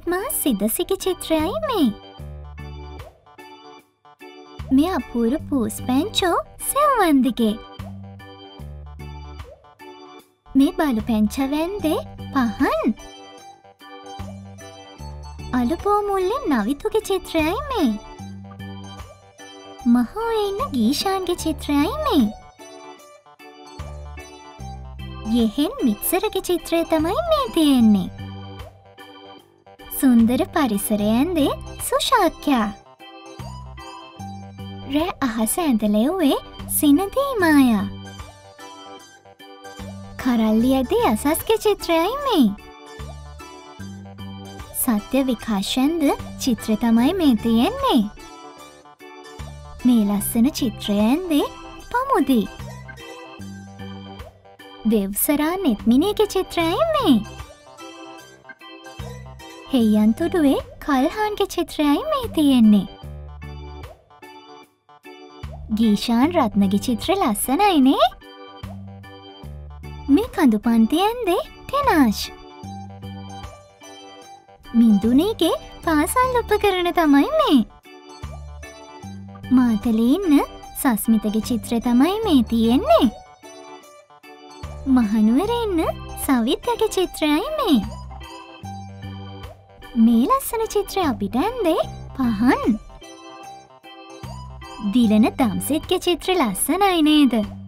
ඒත් මා සිදසික චිත්‍රයයි මේ. මේ අපූරු පූස් පැංචෝ සෙව්වන්දිගේ මේ බලු පැංචවැන්දේ පහන්. අලුපෝමුල්ලෙන් නවිතුගේ චිත්‍රයයි මේ. මහෝ ඉන්න ගීෂාන්ගේ චිත්‍රයයි මේ. යෙහෙන් මිත්සරගේ චිත්‍රය තමයි මේ තියෙන්නේ. සුන්දර පරිසරයන්දේ සුශාක්‍යයා රෑ අහස ඇඳලෙව්වේ සිනදී මායා කරල්ලි ඇදී අසස්ගේ චිත්‍රයයි මේ. සත්‍ය විකාශන්ද චිත්‍ර තමයි මේ තියෙන්නේ. මේ ලස්සන චිත්‍රයන්දේ පමුදී. දෙව්සරා නෙත්මිනේගේ චිත්‍රයයි මේ. හෙයන්තුඩුවේ කල්හාන්ගේ චිත්‍රයයි මේ තියෙන්නේ. ගීෂාන් රත්නගේ චිත්‍ර ලස්සනයිනේ. මේ කඳු පන්තියන්දේ ටෙනාශ් මින්දුනේගේ පාසල් උප කරන තමයි මේ. මාතලඉන්න සස්මිතගේ චිත්‍ර තමයි මේ තියෙන්නේ. මහනුවර ඉන්න සවිත්‍යගේ චිත්‍රයයි මේ. මේ ලස්සන චිත්‍රය අපිට ඇන්දේ පහන්. දිලන දම්සෙත්ගේ චිත්‍ර ලස්සනයි නේද?